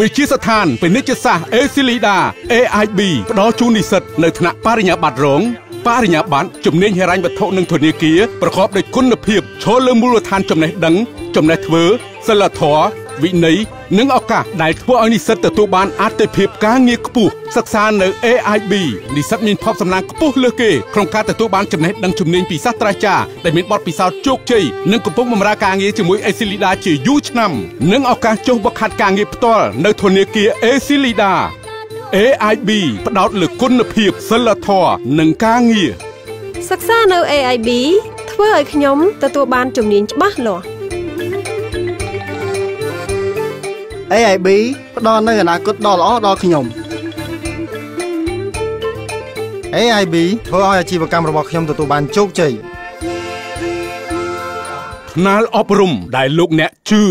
វិទ្យាស្ថានពាណិជ្ជសាស្ត្រអេស៊ីលីដា AIB ផ្ដល់ជូននិស្សិតនៅថ្នាក់បរិញ្ញាបត្ររង បរិញ្ញាបត្រជំនាញហិរញ្ញវត្ថុនិងធនាគារប្រកបដោយគុណភាពឈលលើមូលដ្ឋានចំណេះដឹងចំណេះធ្វើសិលធម៌វិន័យនិងឱកាសដែលធ្វើឲ្យនិស្សិតទទួលបានអត្ថិភាពការងារខ្ពស់សិក្សានៅ AIB និស្សិតមានភ័ព្វសំណាងខ្ពស់លើសគេក្នុងការទទួលបានចំណេះដឹងជំនាញពីសាស្ត្រាចារ្យដែលមានបទពិសោធន៍ជោគជ័យនិងកំពុងបម្រើការងារជាមួយ Acilida ជាយូរឆ្នាំនិងឱកាសចុះវឹកហាត់ការងារផ្ទាល់នៅធនាគារ Acilida AIB ផ្ដោតលើគុណភាពសិលធម៌និងការងារសិក្សានៅ AIB ធ្វើឲ្យខ្ញុំទទួលបានជំនាញច្បាស់លាស់ AIB ផ្ដល់នូវអនាគតដ៏ល្អដល់ខ្ញុំ AIB ធ្វើឲ្យអាជីវកម្មរបស់ខ្ញុំទទួលបានជោគជ័យថ្នាលអប់រំដែលលោកអ្នកជឿ